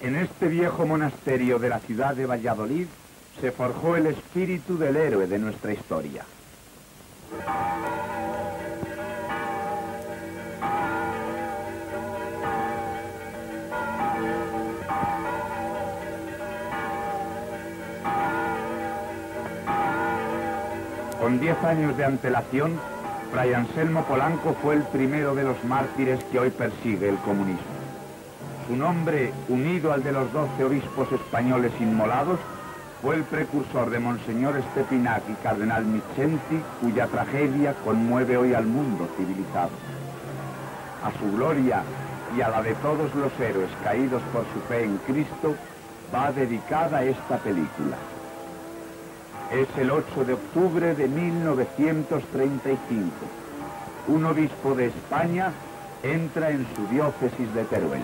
este viejo monasterio de la ciudad de Valladolid se forjó el espíritu del héroe de nuestra historia. Con diez años de antelación, Fray Anselmo Polanco fue el primero de los mártires que hoy persigue el comunismo. Su nombre, unido al de los doce obispos españoles inmolados, fue el precursor de Monseñor Estepinac y Cardenal Michenti, cuya tragedia conmueve hoy al mundo civilizado. A su gloria y a la de todos los héroes caídos por su fe en Cristo, va dedicada esta película. Es el 8 de octubre de 1935. Un obispo de España entra en su diócesis de Teruel.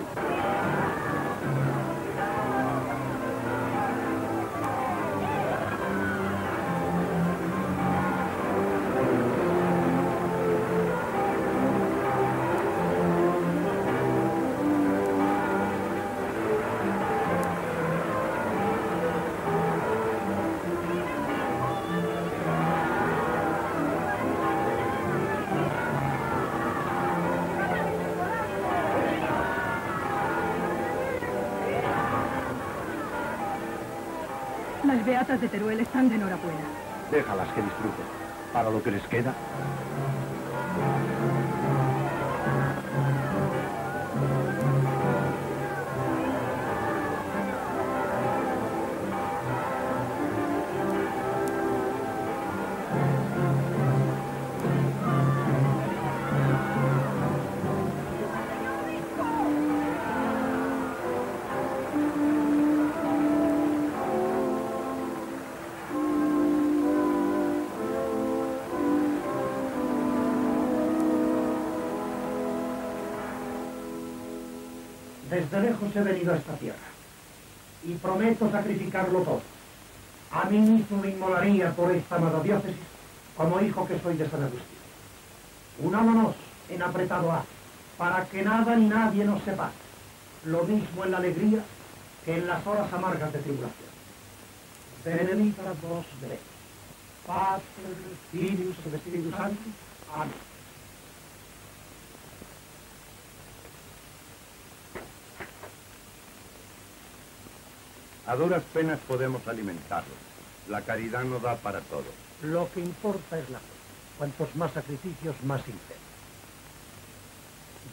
Beatas de Teruel están de enhorabuena. Déjalas que disfruten. Para lo que les queda, Desde lejos he venido a esta tierra y prometo sacrificarlo todo. A mí mismo me inmolaría por esta amada diócesis como hijo que soy de San Agustín. Unámonos en apretado A para que nada ni nadie nos separe. Lo mismo en la alegría que en las horas amargas de tribulación. Benedicta vos Pater, Filius et Spiritus Sanctus. Amén. A duras penas podemos alimentarlos. La caridad no da para todo. Lo que importa es la fe. Cuantos más sacrificios, más sinceros.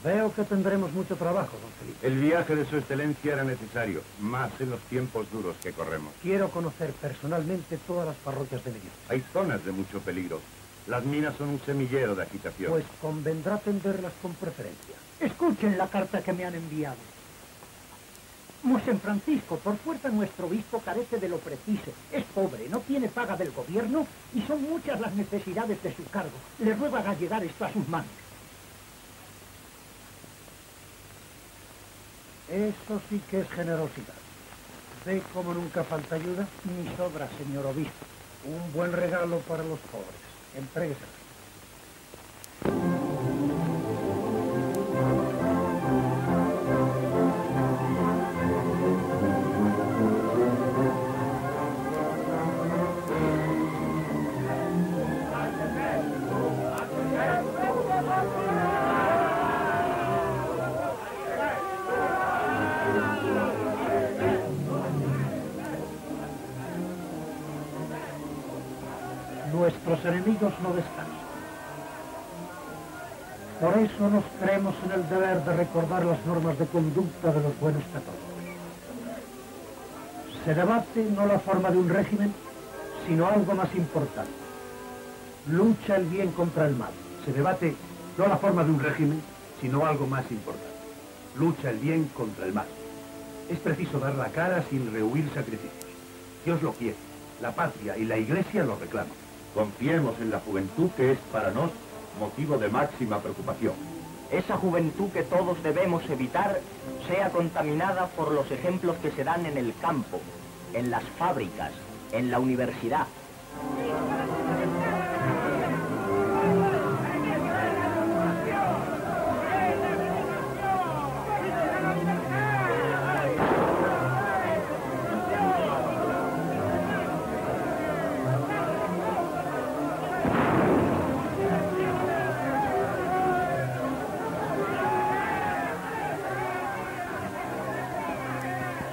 Veo que tendremos mucho trabajo, don Felipe. El viaje de su excelencia era necesario, más en los tiempos duros que corremos. Quiero conocer personalmente todas las parroquias de diócesis. Hay zonas de mucho peligro. Las minas son un semillero de agitación. Pues convendrá atenderlas con preferencia. Escuchen la carta que me han enviado. Mosén Francisco, por fuerza nuestro obispo carece de lo preciso. Es pobre, no tiene paga del gobierno y son muchas las necesidades de su cargo. Le ruego haga llegar esto a sus manos. Eso sí que es generosidad. ¿Ve cómo nunca falta ayuda? Ni sobra, señor obispo. Un buen regalo para los pobres. Empréguesela. Nuestros enemigos no descansan. Por eso nos creemos en el deber de recordar las normas de conducta de los buenos católicos. Se debate no la forma de un régimen, sino algo más importante. Lucha el bien contra el mal. Se debate no la forma de un régimen, sino algo más importante. Lucha el bien contra el mal. Es preciso dar la cara sin rehuir sacrificios. Dios lo quiere. La patria y la iglesia lo reclaman. Confiemos en la juventud que es para nos motivo de máxima preocupación. Esa juventud que todos debemos evitar sea contaminada por los ejemplos que se dan en el campo, en las fábricas, en la universidad.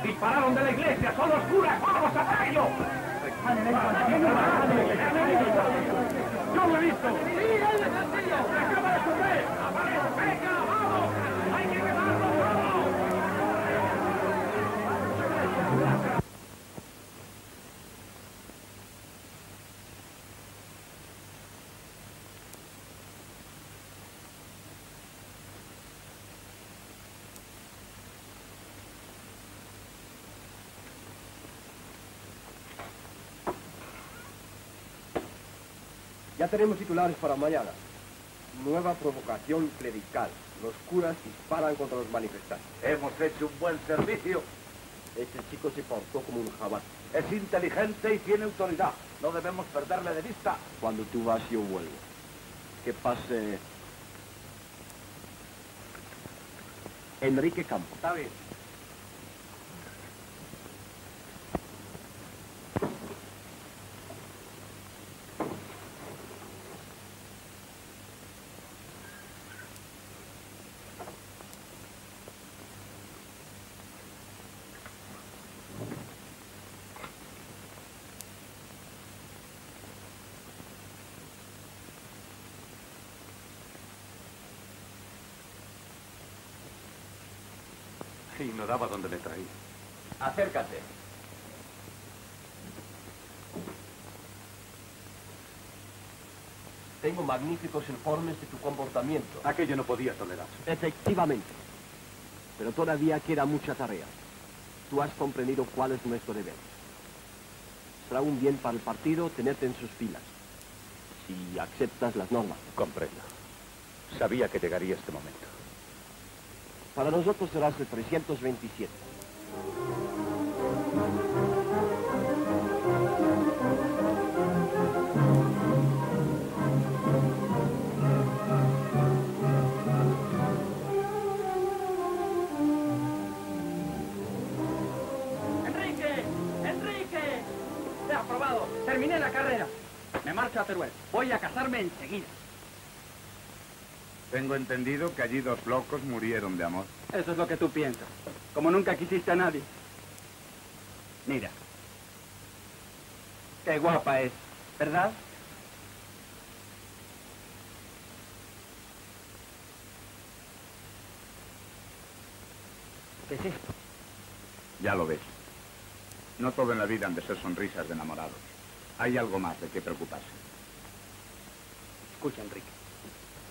Dispararon de la iglesia. ¡Son los curas! ¡Vamos a ello! ¡Yo lo he visto! ¡Sí, él es el tío! ¡Acaba de correr! ¡Venga, Ya tenemos titulares para mañana. Nueva provocación clerical. Los curas disparan contra los manifestantes. Hemos hecho un buen servicio. Este chico se portó como un jabalí. Es inteligente y tiene autoridad. No debemos perderle de vista. Cuando tú vas, yo vuelvo. Que pase... Enrique Campos. Está bien. Ignoraba dónde me traía. Acércate. Tengo magníficos informes de tu comportamiento. Aquello no podía tolerarse. Efectivamente. Pero todavía queda mucha tarea. Tú has comprendido cuál es nuestro deber. Será un bien para el partido tenerte en sus filas. Si aceptas las normas. Comprendo. Sabía que llegaría este momento. Para nosotros serás el 327. ¡Enrique! ¡Enrique! He aprobado. Terminé la carrera. Me marcho a Teruel. Voy a casarme enseguida. Tengo entendido que allí dos locos murieron de amor. Eso es lo que tú piensas. Como nunca quisiste a nadie. Mira. Qué guapa es, ¿verdad? ¿Qué es esto? Ya lo ves. No todo en la vida han de ser sonrisas de enamorados. Hay algo más de qué preocuparse. Escucha, Enrique.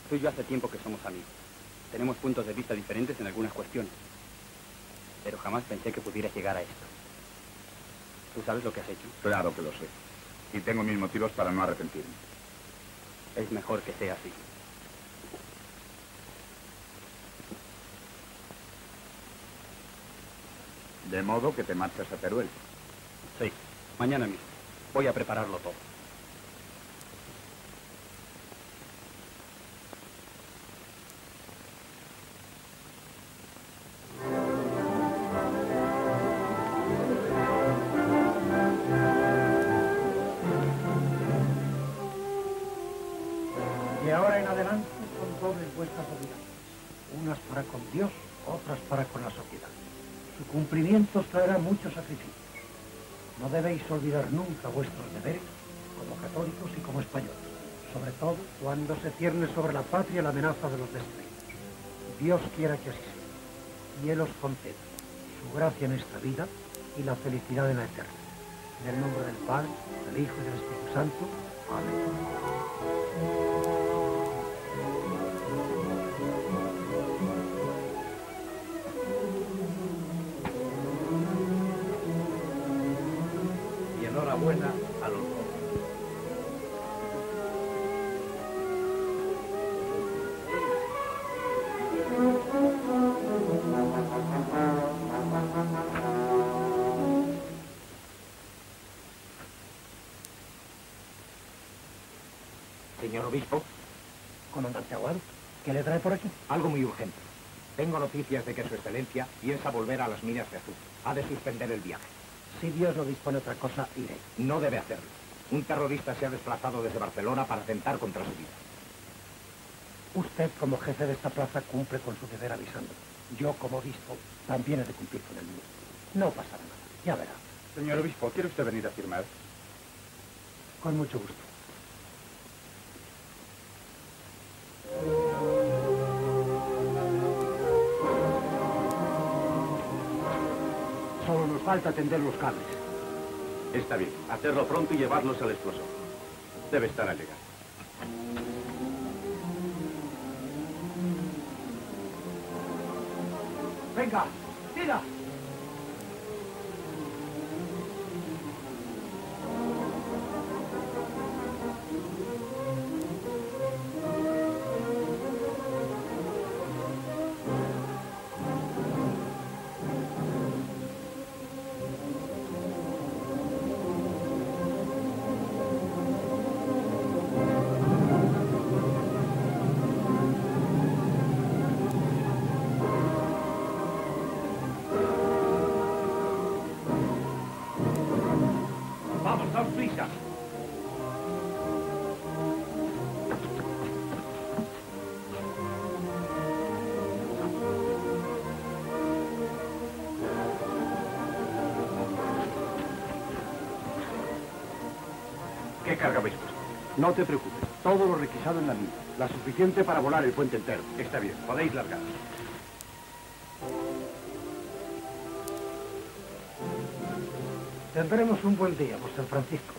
Tú y yo hace tiempo que somos amigos. Tenemos puntos de vista diferentes en algunas cuestiones. Pero jamás pensé que pudieras llegar a esto. ¿Tú sabes lo que has hecho? Claro que lo sé. Y tengo mis motivos para no arrepentirme. Es mejor que sea así. De modo que te marchas a Teruel. Sí, mañana mismo. Voy a prepararlo todo. Vuestras obligaciones. Unas para con Dios, otras para con la sociedad. Su cumplimiento os traerá muchos sacrificios. No debéis olvidar nunca vuestros deberes como católicos y como españoles. Sobre todo cuando se cierne sobre la patria la amenaza de los destruidos. Dios quiera que así sea. Y Él os conceda su gracia en esta vida y la felicidad en la eterna. En el nombre del Padre, del Hijo y del Espíritu Santo. Amén. Señor obispo, Comandante Aguado, ¿qué le trae por aquí? algo muy urgente. Tengo noticias de que su excelencia piensa volver a las minas de azul. Ha de suspender el viaje. Si Dios no dispone otra cosa, iré. No debe hacerlo. Un terrorista se ha desplazado desde Barcelona para atentar contra su vida. Usted, como jefe de esta plaza, cumple con su deber avisando. Yo, como obispo, también he de cumplir con el mío. No pasará nada, ya verá. Señor obispo, ¿quiere usted venir a firmar? Con mucho gusto. Falta tender los cables. Está bien. Hacerlo pronto y llevarlos al explosor. Debe estar al llegar. Venga, ¿Qué carga habéis puesto? No te preocupes, todo lo requisado en la mina. La suficiente para volar el puente entero. Está bien, podéis largar. Tendremos un buen día, San Francisco.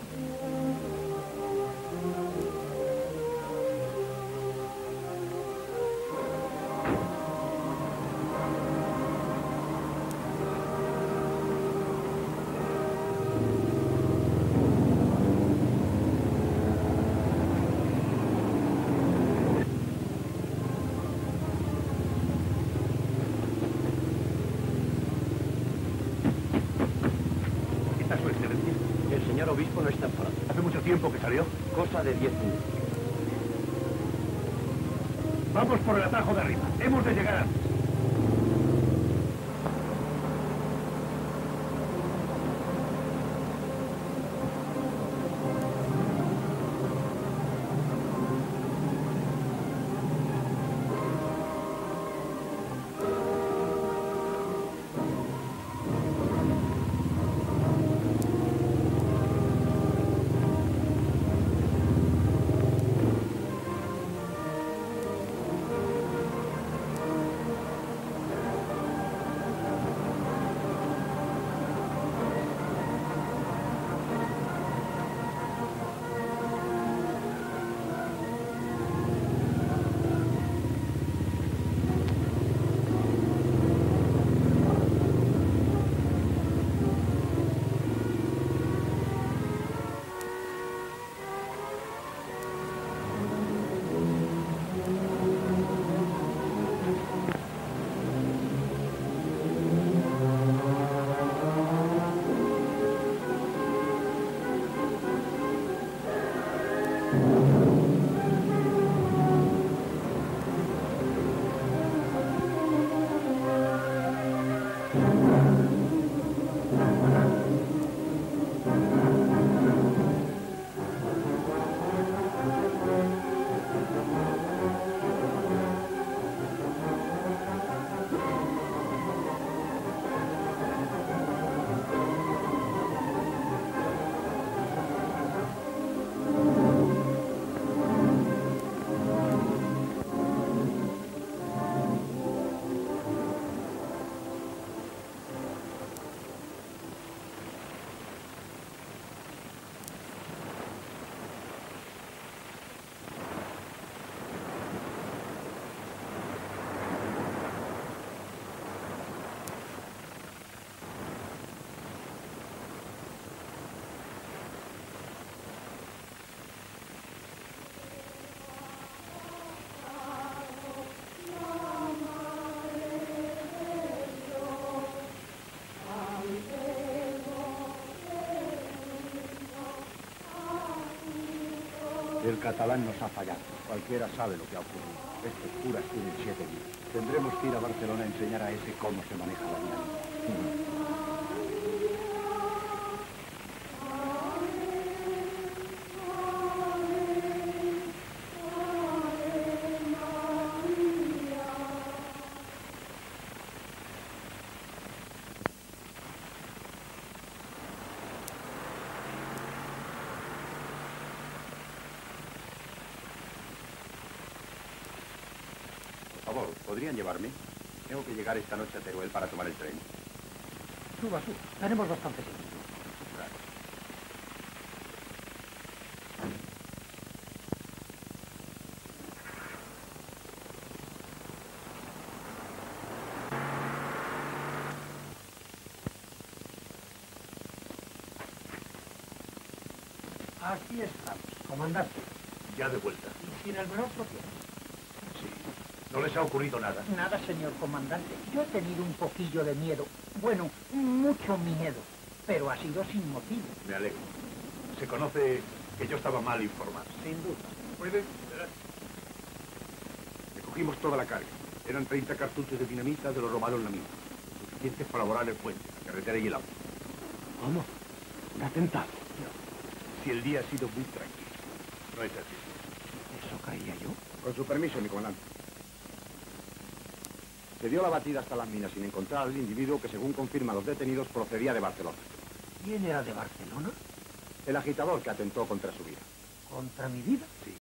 El catalán nos ha fallado. Cualquiera sabe lo que ha ocurrido. Estos curas tienen siete vidas. Tendremos que ir a Barcelona a enseñar a ese cómo se maneja la vida. Llegar esta noche a Teruel para tomar el tren. Suba, suba. Tenemos bastante tiempo. Aquí estamos, comandante. Ya de vuelta. Y sin el menor problema. ¿No les ha ocurrido nada? Nada, señor comandante. Yo he tenido un poquillo de miedo. Bueno, mucho miedo. Pero ha sido sin motivo. Me alegro. Se conoce que yo estaba mal informado. Sin duda. ¿Puede? Recogimos toda la carga. Eran 30 cartuchos de dinamita de lo robado en la mina. Suficientes para volar el puente, la carretera y el auto. ¿Cómo? ¿Un atentado? Si el día ha sido muy tranquilo. No es así. ¿Eso caía yo? Con su permiso, mi comandante. Se dio la batida hasta las minas sin encontrar al individuo que, según confirman los detenidos, procedía de Barcelona. ¿Quién era de Barcelona? El agitador que atentó contra su vida. ¿Contra mi vida? Sí.